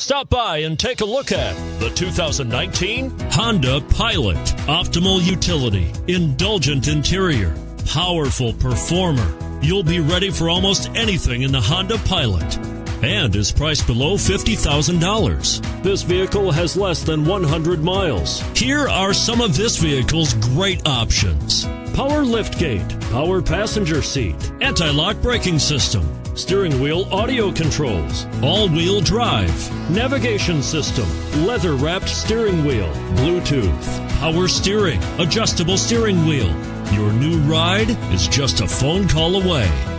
Stop by and take a look at the 2019 Honda Pilot. Optimal utility, indulgent interior, powerful performer. You'll be ready for almost anything in the Honda Pilot and is priced below $50,000. This vehicle has less than 100 miles. Here are some of this vehicle's great options. Power liftgate, power passenger seat, anti-lock braking system, steering wheel audio controls, all-wheel drive, navigation system, leather-wrapped steering wheel, Bluetooth, power steering, adjustable steering wheel. Your new ride is just a phone call away.